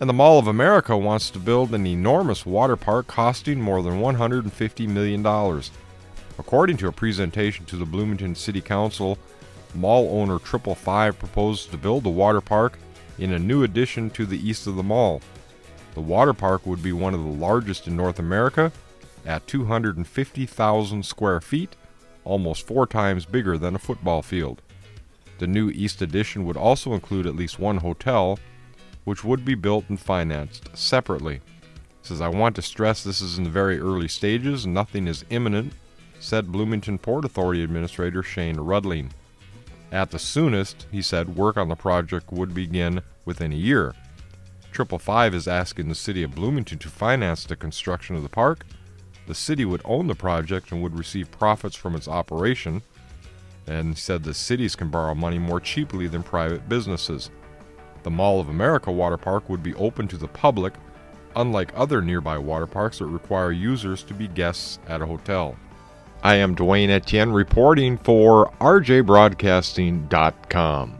And the Mall of America wants to build an enormous water park costing more than $150 million. According to a presentation to the Bloomington City Council, mall owner Triple Five proposes to build a water park in a new addition to the east of the mall. The water park would be one of the largest in North America at 250,000 square feet, almost four times bigger than a football field. The new East Addition would also include at least one hotel, which would be built and financed separately. says, I want to stress this is in the very early stages, nothing is imminent, said Bloomington Port Authority Administrator Schane Rudlang. At the soonest, he said, work on the project would begin within a year. Triple Five is asking the city of Bloomington to finance the construction of the park. The city would own the project and would receive profits from its operation, and said the cities can borrow money more cheaply than private businesses. The Mall of America water park would be open to the public, unlike other nearby water parks that require users to be guests at a hotel. I am Dwayne Etienne reporting for RJBroadcasting.com.